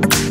Bye.